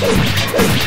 you